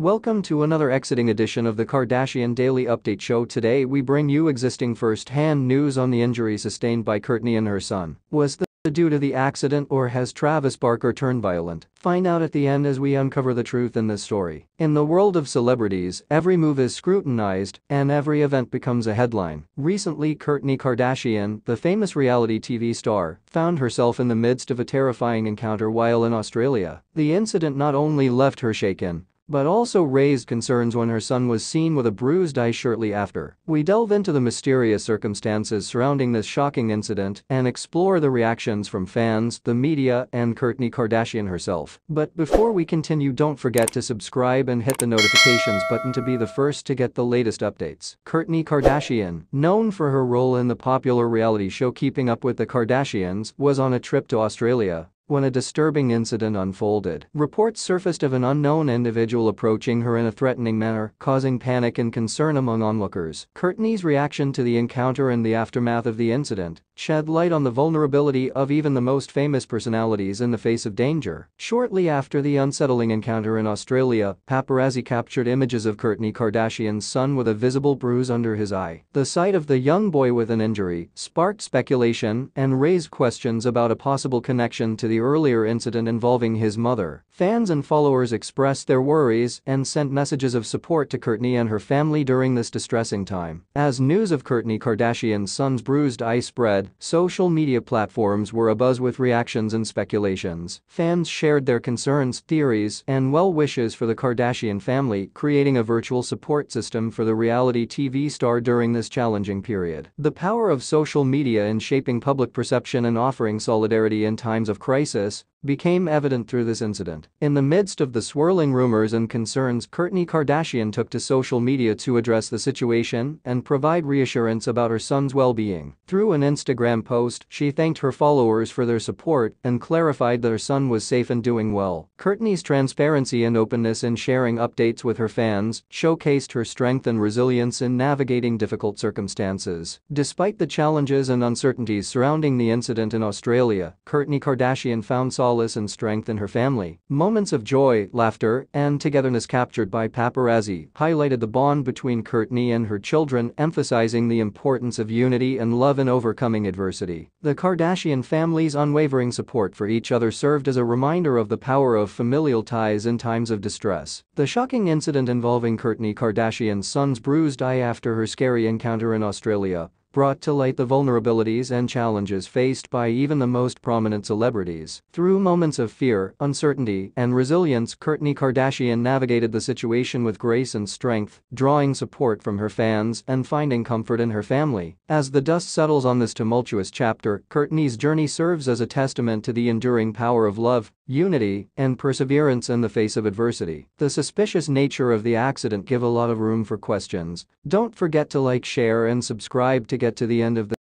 Welcome to another exiting edition of the Kardashian Daily Update Show. Today we bring you existing first-hand news on the injury sustained by Kourtney and her son. Was the due to the accident or has Travis Barker turned violent? Find out at the end as we uncover the truth in this story. In the world of celebrities, every move is scrutinized and every event becomes a headline. Recently Kourtney Kardashian, the famous reality TV star, found herself in the midst of a terrifying encounter while in Australia. The incident not only left her shaken, but also raised concerns when her son was seen with a bruised eye shortly after. We delve into the mysterious circumstances surrounding this shocking incident and explore the reactions from fans, the media, and Kourtney Kardashian herself. But before we continue don't forget to subscribe and hit the notifications button to be the first to get the latest updates. Kourtney Kardashian, known for her role in the popular reality show Keeping Up with the Kardashians, was on a trip to Australia when a disturbing incident unfolded, reports surfaced of an unknown individual approaching her in a threatening manner, causing panic and concern among onlookers. Kourtney's reaction to the encounter and the aftermath of the incident shed light on the vulnerability of even the most famous personalities in the face of danger. Shortly after the unsettling encounter in Australia, paparazzi captured images of Kourtney Kardashian's son with a visible bruise under his eye. The sight of the young boy with an injury sparked speculation and raised questions about a possible connection to the the earlier incident involving his mother, fans and followers expressed their worries and sent messages of support to Kourtney and her family during this distressing time. As news of Kourtney Kardashian's son's bruised eye spread, social media platforms were abuzz with reactions and speculations. Fans shared their concerns, theories, and well wishes for the Kardashian family, creating a virtual support system for the reality TV star during this challenging period. The power of social media in shaping public perception and offering solidarity in times of crisis crisis became evident through this incident. In the midst of the swirling rumors and concerns Kourtney Kardashian took to social media to address the situation and provide reassurance about her son's well-being. Through an Instagram post, she thanked her followers for their support and clarified that her son was safe and doing well. Kourtney's transparency and openness in sharing updates with her fans showcased her strength and resilience in navigating difficult circumstances. Despite the challenges and uncertainties surrounding the incident in Australia, Kourtney Kardashian found solace solace and strength in her family. Moments of joy, laughter, and togetherness captured by paparazzi highlighted the bond between Kourtney and her children emphasizing the importance of unity and love in overcoming adversity. The Kardashian family's unwavering support for each other served as a reminder of the power of familial ties in times of distress. The shocking incident involving Kourtney Kardashian's son's bruised eye after her scary encounter in Australia brought to light the vulnerabilities and challenges faced by even the most prominent celebrities. Through moments of fear, uncertainty, and resilience Kourtney Kardashian navigated the situation with grace and strength, drawing support from her fans and finding comfort in her family. As the dust settles on this tumultuous chapter, Kourtney's journey serves as a testament to the enduring power of love, unity, and perseverance in the face of adversity. The suspicious nature of the accident give a lot of room for questions. Don't forget to like share and subscribe to get to the end of the